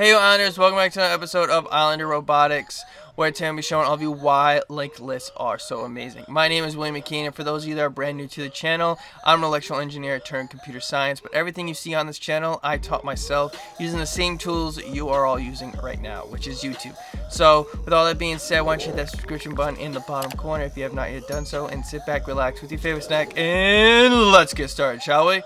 Hey Islanders, welcome back to another episode of Islander Robotics, where today I'm be showing all of you why linked lists are so amazing. My name is William McKean, and for those of you that are brand new to the channel, I'm an electrical engineer turned computer science, but everything you see on this channel, I taught myself using the same tools you are all using right now, which is YouTube. So, with all that being said, why don't you hit that subscription button in the bottom corner if you have not yet done so, and sit back, relax with your favorite snack, and let's get started, shall we?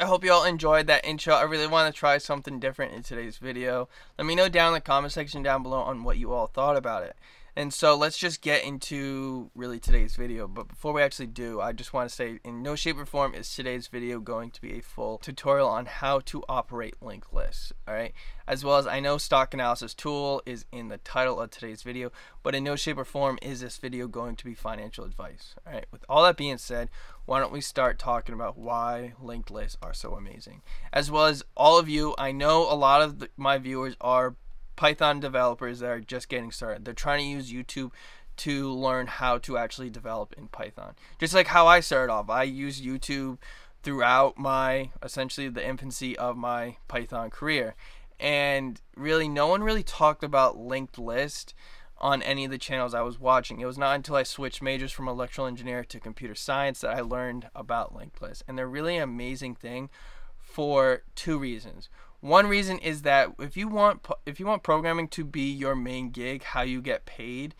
I hope you all enjoyed that intro. I really want to try something different in today's video. Let me know down in the comment section down below on what you all thought about it. And so let's just get into really today's video. But before we actually do, I just want to say in no shape or form is today's video going to be a full tutorial on how to operate linked lists. Alright, as well as I know stock analysis tool is in the title of today's video, but in no shape or form is this video going to be financial advice. Alright, with all that being said, why don't we start talking about why linked lists are so amazing. As well as all of you, I know a lot of the, my viewers are Python developers that are just getting started. They're trying to use YouTube to learn how to actually develop in Python. Just like how I started off. I used YouTube throughout my essentially the infancy of my Python career. And really no one really talked about linked list on any of the channels I was watching. It was not until I switched majors from electrical engineer to computer science that I learned about linked lists. And they're really an amazing thing for two reasons. One reason is that if you want if you want programming to be your main gig, how you get paid,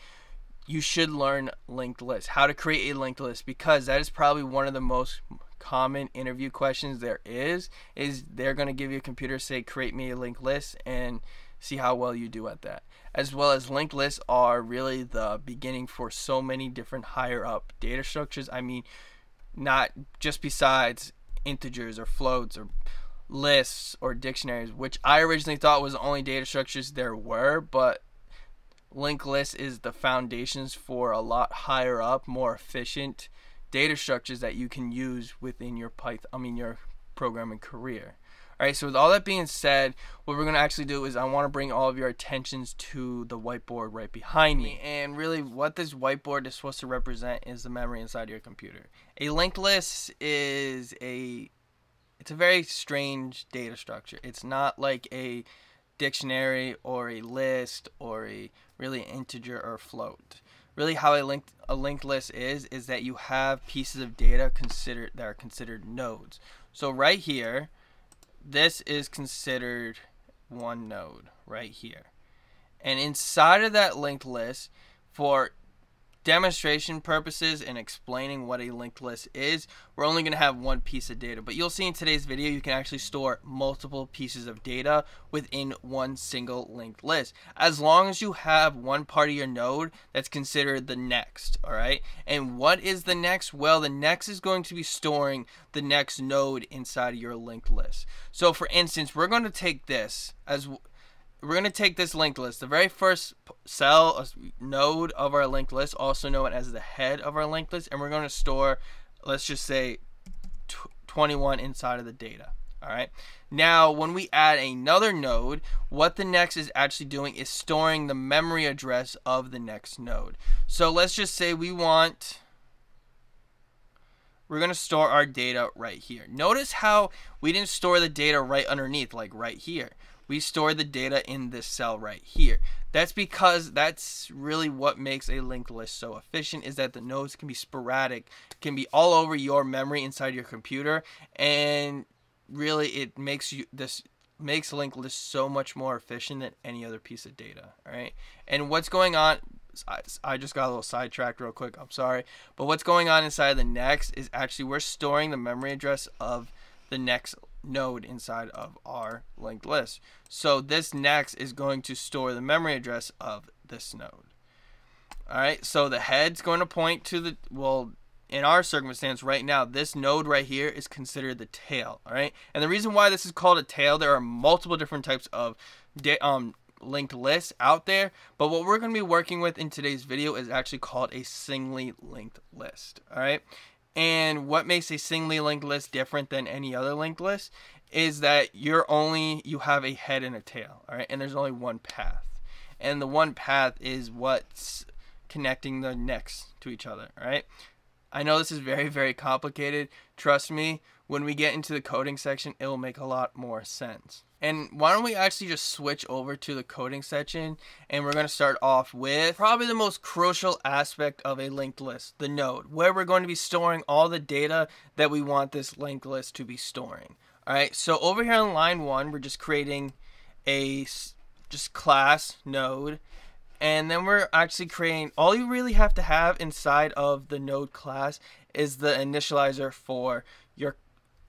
you should learn linked lists, how to create a linked list because that is probably one of the most common interview questions there is is they're going to give you a computer say create me a linked list and see how well you do at that. As well as linked lists are really the beginning for so many different higher up data structures. I mean, not just besides integers or floats or lists or dictionaries, which I originally thought was the only data structures there were, but linked list is the foundations for a lot higher up, more efficient data structures that you can use within your Python, I mean your programming career. All right, so with all that being said, what we're going to actually do is I want to bring all of your attentions to the whiteboard right behind me. And really what this whiteboard is supposed to represent is the memory inside your computer. A linked list is a it's a very strange data structure. It's not like a dictionary or a list or a really integer or float. Really how a linked a linked list is is that you have pieces of data considered that are considered nodes. So right here, this is considered one node right here. And inside of that linked list for demonstration purposes and explaining what a linked list is, we're only going to have one piece of data. But you'll see in today's video, you can actually store multiple pieces of data within one single linked list. As long as you have one part of your node that's considered the next, all right? And what is the next? Well, the next is going to be storing the next node inside of your linked list. So for instance, we're going to take this as we're going to take this linked list, the very first cell node of our linked list, also known as the head of our linked list, and we're going to store, let's just say, 21 inside of the data. All right. Now, when we add another node, what the next is actually doing is storing the memory address of the next node. So let's just say we want, we're going to store our data right here. Notice how we didn't store the data right underneath, like right here we store the data in this cell right here. That's because that's really what makes a linked list so efficient is that the nodes can be sporadic, can be all over your memory inside your computer, and really it makes you this makes linked list so much more efficient than any other piece of data. Right, and what's going on? I just got a little sidetracked real quick. I'm sorry, but what's going on inside the next is actually we're storing the memory address of the next node inside of our linked list. So this next is going to store the memory address of this node. Alright, so the head's going to point to the, well, in our circumstance right now, this node right here is considered the tail. Alright, and the reason why this is called a tail, there are multiple different types of um, linked lists out there, but what we're going to be working with in today's video is actually called a singly linked list. Alright, and what makes a singly linked list different than any other linked list is that you're only you have a head and a tail, all right? And there's only one path. And the one path is what's connecting the next to each other, right? I know this is very, very complicated. Trust me, when we get into the coding section, it will make a lot more sense. And why don't we actually just switch over to the coding section and we're going to start off with probably the most crucial aspect of a linked list, the node, where we're going to be storing all the data that we want this linked list to be storing. All right, so over here on line one, we're just creating a just class node and then we're actually creating all you really have to have inside of the node class is the initializer for your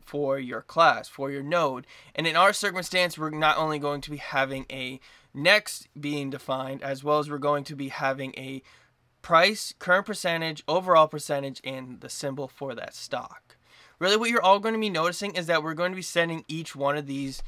for your class for your node. And in our circumstance we're not only going to be having a next being defined as well as we're going to be having a price current percentage overall percentage and the symbol for that stock. Really what you're all going to be noticing is that we're going to be sending each one of these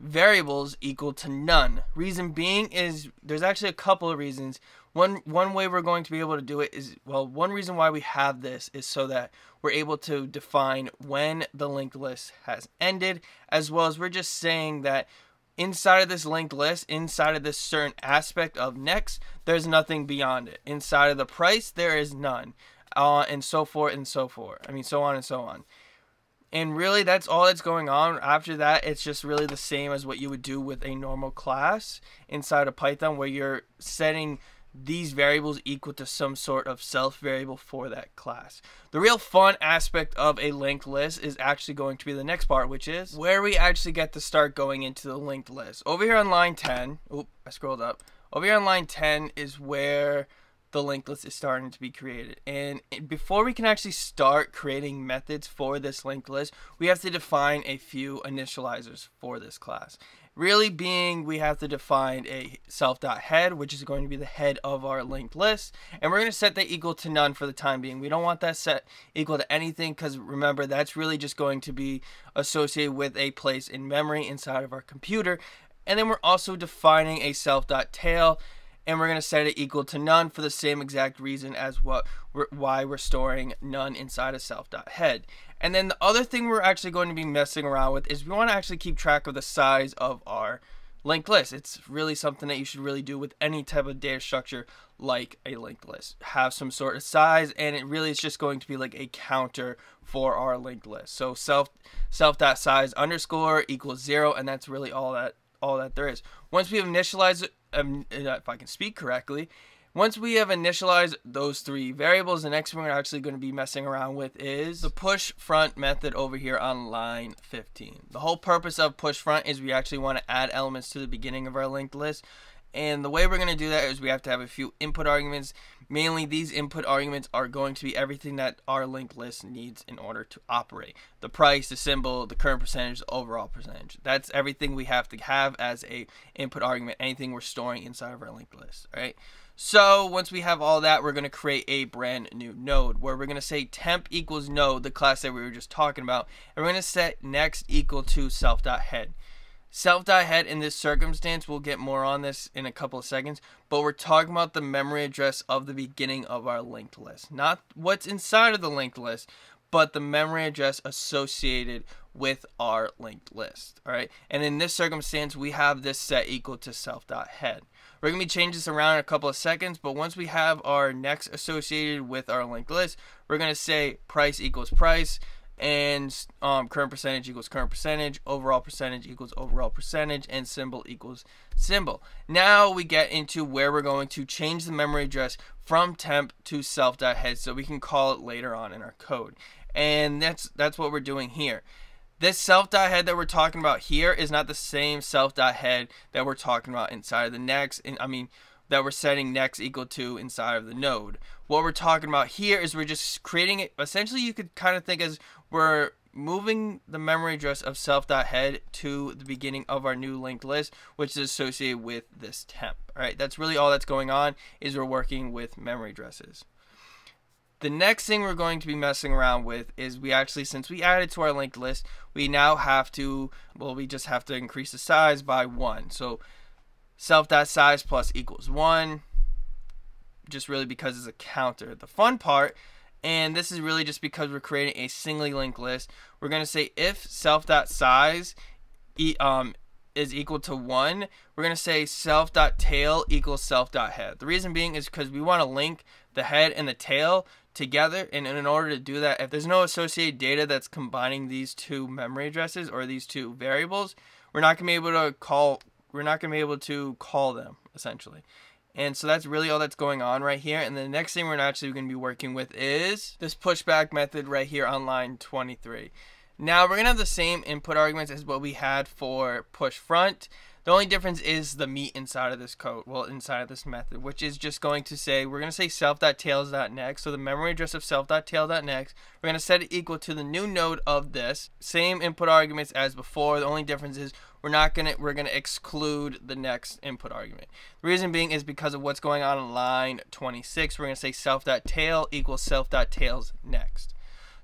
variables equal to none. Reason being is there's actually a couple of reasons. One one way we're going to be able to do it is well, one reason why we have this is so that we're able to define when the linked list has ended, as well as we're just saying that inside of this linked list, inside of this certain aspect of next, there's nothing beyond it. Inside of the price, there is none. Uh, and so forth and so forth. I mean, so on and so on. And really, that's all that's going on. After that, it's just really the same as what you would do with a normal class inside of Python, where you're setting these variables equal to some sort of self variable for that class. The real fun aspect of a linked list is actually going to be the next part, which is where we actually get to start going into the linked list. Over here on line 10, oop, I scrolled up. Over here on line 10 is where the linked list is starting to be created. And before we can actually start creating methods for this linked list, we have to define a few initializers for this class. Really being, we have to define a self.head, which is going to be the head of our linked list. And we're going to set that equal to none for the time being. We don't want that set equal to anything because remember, that's really just going to be associated with a place in memory inside of our computer. And then we're also defining a self.tail and we're going to set it equal to none for the same exact reason as what we're, why we're storing none inside of self.head. And then the other thing we're actually going to be messing around with is we want to actually keep track of the size of our linked list. It's really something that you should really do with any type of data structure like a linked list. Have some sort of size and it really is just going to be like a counter for our linked list. So self underscore equals zero and that's really all that all that there is. Once we have initialized um, if I can speak correctly, once we have initialized those three variables, the next one we're actually going to be messing around with is the push front method over here on line 15. The whole purpose of push front is we actually want to add elements to the beginning of our linked list. And the way we're going to do that is we have to have a few input arguments. Mainly, these input arguments are going to be everything that our linked list needs in order to operate. The price, the symbol, the current percentage, the overall percentage. That's everything we have to have as a input argument, anything we're storing inside of our linked list, right? So once we have all that, we're going to create a brand new node where we're going to say temp equals node, the class that we were just talking about, and we're going to set next equal to self.head. Self.head in this circumstance, we'll get more on this in a couple of seconds, but we're talking about the memory address of the beginning of our linked list. Not what's inside of the linked list, but the memory address associated with our linked list. All right. And in this circumstance, we have this set equal to self dot head. We're going to be changing this around in a couple of seconds, but once we have our next associated with our linked list, we're going to say price equals price and um, current percentage equals current percentage, overall percentage equals overall percentage, and symbol equals symbol. Now we get into where we're going to change the memory address from temp to self.head so we can call it later on in our code. And that's that's what we're doing here. This self.head that we're talking about here is not the same self.head that we're talking about inside of the next. And I mean, that we're setting next equal to inside of the node. What we're talking about here is we're just creating it. Essentially, you could kind of think as we're moving the memory address of self.head to the beginning of our new linked list, which is associated with this temp. All right, that's really all that's going on is we're working with memory addresses. The next thing we're going to be messing around with is we actually, since we added to our linked list, we now have to, well, we just have to increase the size by one. So self.size plus equals one, just really because it's a counter. The fun part, and this is really just because we're creating a singly linked list, we're going to say if self.size um, is equal to 1, we're going to say self.tail equals self.head. The reason being is because we want to link the head and the tail together. And in order to do that, if there's no associated data that's combining these two memory addresses or these two variables, we're not going to be able to call we're not going to be able to call them essentially. And so that's really all that's going on right here. And the next thing we're actually going to be working with is this pushback method right here on line 23. Now we're going to have the same input arguments as what we had for push front. The only difference is the meat inside of this code, well, inside of this method, which is just going to say, we're going to say self.tails.next. So the memory address of self.tail.next, we're going to set it equal to the new node of this. Same input arguments as before. The only difference is we're not going to, we're going to exclude the next input argument. The reason being is because of what's going on in line 26. We're going to say self.tail equals self.tails next.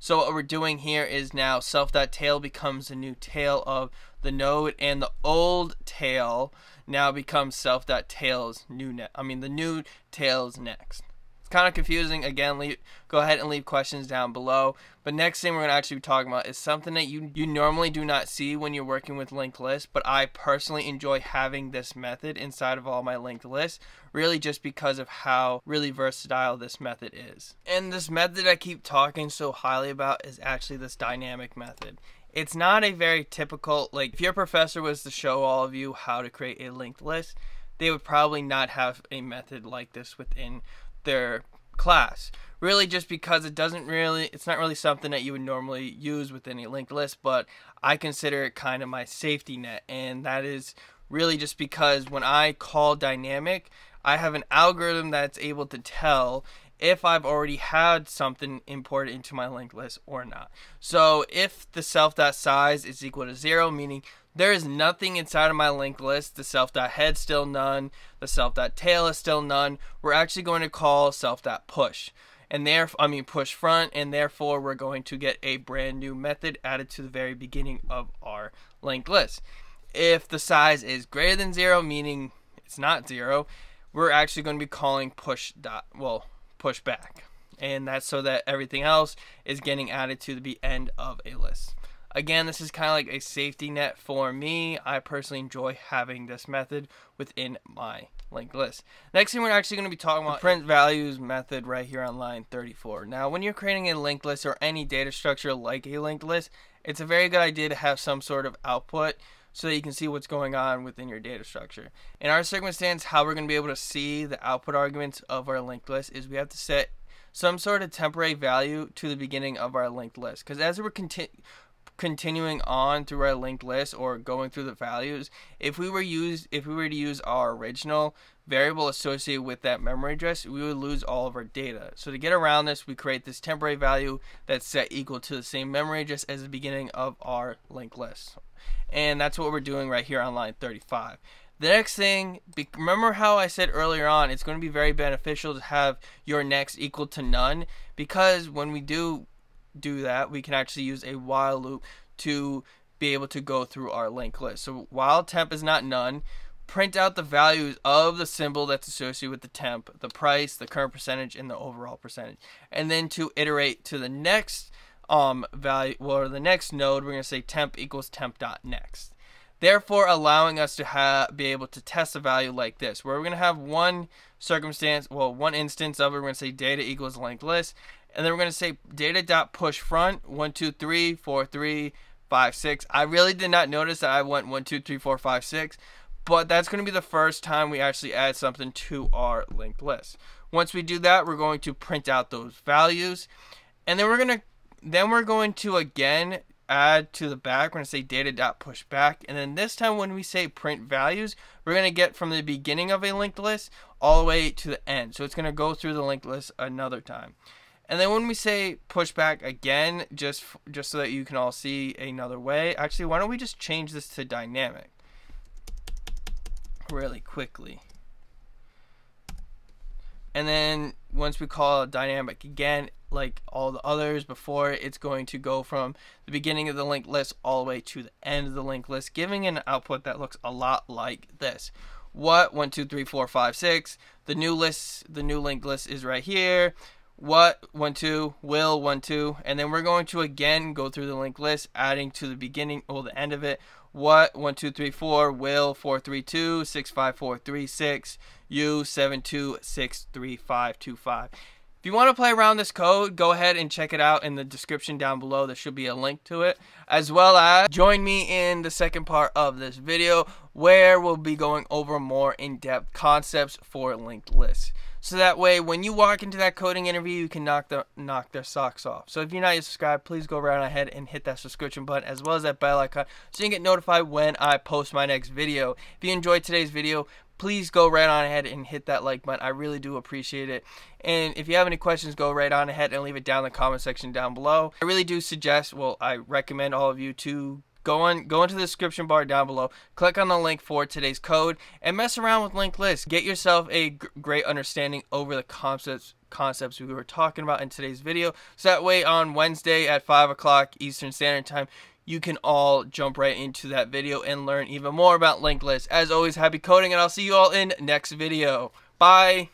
So what we're doing here is now self.tail becomes the new tail of the node and the old tail now becomes self.tails new net. I mean the new tails next kind of confusing. Again, leave, go ahead and leave questions down below. But next thing we're going to actually be talking about is something that you, you normally do not see when you're working with linked lists, but I personally enjoy having this method inside of all my linked lists, really just because of how really versatile this method is. And this method I keep talking so highly about is actually this dynamic method it's not a very typical like if your professor was to show all of you how to create a linked list they would probably not have a method like this within their class. Really just because it doesn't really it's not really something that you would normally use with any linked list, but I consider it kind of my safety net and that is really just because when I call dynamic, I have an algorithm that's able to tell if I've already had something imported into my linked list or not. So if the self.size is equal to zero, meaning there is nothing inside of my linked list. The self.head still none. The self.tail is still none. We're actually going to call self.push. And there, I mean push front, and therefore we're going to get a brand new method added to the very beginning of our linked list. If the size is greater than zero, meaning it's not zero, we're actually going to be calling push dot well push back. And that's so that everything else is getting added to the end of a list. Again, this is kind of like a safety net for me. I personally enjoy having this method within my linked list. Next thing we're actually going to be talking about print values method right here on line 34. Now, when you're creating a linked list or any data structure like a linked list, it's a very good idea to have some sort of output so that you can see what's going on within your data structure. In our circumstance, how we're going to be able to see the output arguments of our linked list is we have to set some sort of temporary value to the beginning of our linked list. Because as we're continuing on through our linked list or going through the values, if we were used if we were to use our original variable associated with that memory address, we would lose all of our data. So to get around this, we create this temporary value that's set equal to the same memory address as the beginning of our linked list. And that's what we're doing right here on line 35. The next thing, remember how I said earlier on, it's going to be very beneficial to have your next equal to none because when we do do that, we can actually use a while loop to be able to go through our linked list. So while temp is not none, print out the values of the symbol that's associated with the temp, the price, the current percentage, and the overall percentage. And then to iterate to the next um value or the next node, we're going to say temp equals temp dot next. Therefore, allowing us to have be able to test a value like this, where we're going to have one circumstance, well, one instance of it, we're going to say data equals linked list, and then we're going to say data dot push front one two three four three five six. I really did not notice that I went one two three four five six, but that's going to be the first time we actually add something to our linked list. Once we do that, we're going to print out those values, and then we're going to then we're going to again add to the back. We're going to say data dot push back, and then this time when we say print values, we're going to get from the beginning of a linked list all the way to the end. So it's going to go through the linked list another time. And then when we say pushback again, just just so that you can all see another way, actually, why don't we just change this to dynamic really quickly. And then once we call dynamic again, like all the others before, it's going to go from the beginning of the linked list all the way to the end of the linked list, giving an output that looks a lot like this. What one, two, three, four, five, six. The new list, the new linked list is right here what one two will one two and then we're going to again go through the linked list adding to the beginning or the end of it what 1234 will 432 65436 u 7263525 if you want to play around this code, go ahead and check it out in the description down below. There should be a link to it. As well as join me in the second part of this video where we'll be going over more in-depth concepts for linked lists. So that way, when you walk into that coding interview, you can knock the knock their socks off. So if you're not yet subscribed, please go right on ahead and hit that subscription button as well as that bell icon so you can get notified when I post my next video. If you enjoyed today's video, please go right on ahead and hit that like button. I really do appreciate it. And if you have any questions, go right on ahead and leave it down in the comment section down below. I really do suggest, well, I recommend all of you to go on go into the description bar down below click on the link for today's code and mess around with linked lists get yourself a great understanding over the concepts concepts we were talking about in today's video so that way on wednesday at 5 o'clock eastern standard time you can all jump right into that video and learn even more about linked lists. As always, happy coding, and I'll see you all in next video. Bye!